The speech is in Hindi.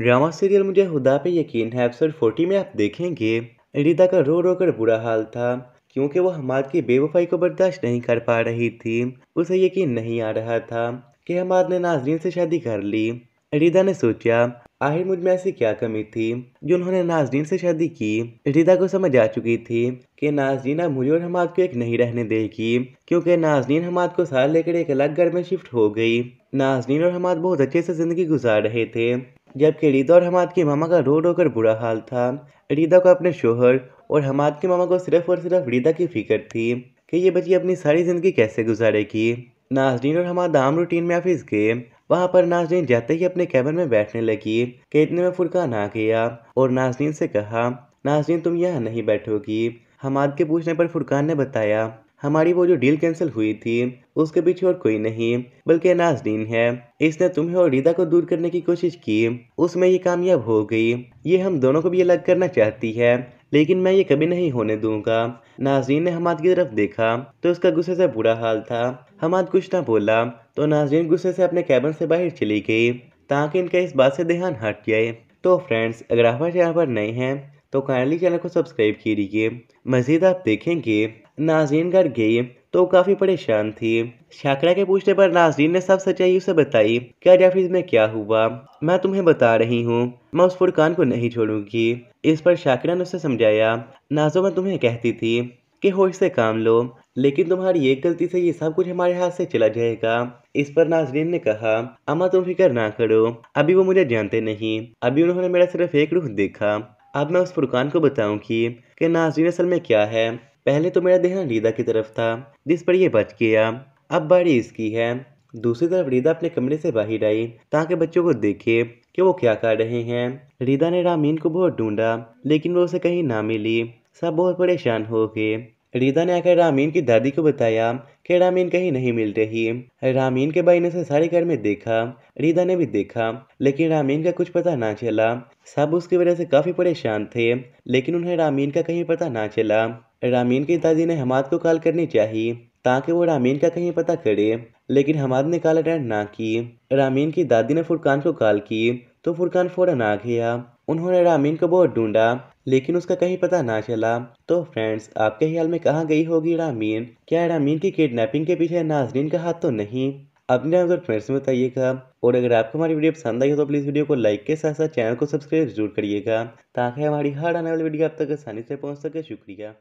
ड्रामा सीरियल मुझे खुदा पे यकीन है एपिसोड 40 में आप देखेंगे। रिदा का रो रो कर बुरा हाल था, क्योंकि वो हमाद की बेवफाई को बर्दाश्त नहीं कर पा रही थी। उसे यकीन नहीं आ रहा था कि हमाद ने नाजरीन से शादी कर ली। रिदा ने सोचा, आखिर मुझमें ऐसी क्या कमी थी जो उन्होंने नाजरीन से शादी की? रिदा को समझ आ चुकी थी कि नाजरीन अब मुझे और हमाद को एक नहीं रहने देगी, क्योंकि नाजरीन हमाद को साथ लेकर एक अलग घर में शिफ्ट हो गई। नाजरीन और हमाद बहुत अच्छे से ज़िंदगी गुजार रहे थे। जबकि रीदा और हमाद की मामा का रो रो कर बुरा हाल था। रीदा को अपने शोहर और हमाद की मामा को सिर्फ़ और सिर्फ़ रीदा की फ़िक्र थी कि ये बच्ची अपनी सारी ज़िंदगी कैसे गुजारेगी। नाजरीन और हमाद आम रूटीन में ऑफ़िस गए। वहाँ पर नाजरीन जाते ही अपने कैबिन में बैठने लगी कि इतने में फुरकान आ गया और नाजरीन से कहा, नाजरीन, तुम यहाँ नहीं बैठोगी। हमाद के पूछने पर फुरकान ने बताया हमारी वो जो डील कैंसिल हुई थी, उसके पीछे और कोई नहीं, बल्कि नाजरीन है। इसने तुम्हें और रीदा को दूर करने की कोशिश की। उसमें ये कामयाब हो गई। ये हम दोनों को भी अलग करना चाहती है, लेकिन मैं ये कभी नहीं होने दूँगा। नाजरीन ने हमाद की तरफ़ देखा तो उसका गुस्से से बुरा हाल था। हमाद कुछ ना बोला तो नाजरीन गुस्से से अपने कैबिन से बाहर चली गई, ताकि इनका इस बात से ध्यान हट जाए। तो फ्रेंड्स अगर आप चैनल पर नए हैं तो काइंडली चैनल को सब्सक्राइब कीजिए। मजीद आप देखेंगे। नाजरीन घर गई तो काफ़ी परेशान थी। शाकरा के पूछने पर नाजरीन ने सब सच्चाई उसे बताई क्या जाफरीज में क्या हुआ। मैं तुम्हें बता रही हूँ, मैं उस फुरकान को नहीं छोड़ूँगी। इस पर शाकरा ने उसे समझाया। नाजो मैं तुम्हें कहती थी कि होश से काम लो, लेकिन तुम्हारी एक गलती से ये सब कुछ हमारे हाथ से चला जाएगा। इस पर नाजरीन ने कहा, अम्मा तुम फ़िक्र ना करो, अभी वो मुझे जानते नहीं। अभी उन्होंने मेरा सिर्फ़ एक रुख देखा। अब मैं उस फुरकान को बताऊँगी कि नाजरीन असल में क्या है। पहले तो मेरा ध्यान रीदा की तरफ़ था, जिस पर यह बच गया अब बारी इसकी है। दूसरी तरफ़ रीदा अपने कमरे से बाहर आई, ताकि बच्चों को देखे कि वो क्या कर रहे हैं। रीदा ने रामीन को बहुत ढूंढा, लेकिन वो उसे कहीं ना मिली। सब बहुत परेशान हो गए। रीदा ने आकर रामीन की दादी को बताया कि रामीन कहीं नहीं मिल रही रामीन के भाई ने उसे सारे घर में देखा, रीदा ने भी देखा, लेकिन रामीन का कुछ पता ना चला। सब उसकी वजह से काफ़ी परेशान थे, लेकिन उन्हें रामीन का कहीं पता ना चला। रामीन की दादी ने हमाद को कॉल करनी चाहिए, ताकि वो रामीन का कहीं पता करे, लेकिन हमाद ने कॉल अटेंड ना की। रामीन की दादी ने फुरकान को कॉल की तो फुरकान फ़ौरन आ गया। उन्होंने रामीन को बहुत ढूंढा, लेकिन उसका कहीं पता ना चला। तो फ्रेंड्स आपके ख्याल में कहाँ गई होगी रामीन? क्या रामीन की किडनैपिंग के पीछे नाजरीन का हाथ तो नहीं? अपने अगर फ्रेंड्स में बताइएगा, और अगर आपको हमारी वीडियो पसंद आई हो तो प्लीज़ वीडियो को लाइक के साथ साथ चैनल को सब्सक्राइब ज़रूर करिएगा, ताकि हमारी हर आने वाली वीडियो आप तक आसानी से पहुँच सके। शुक्रिया।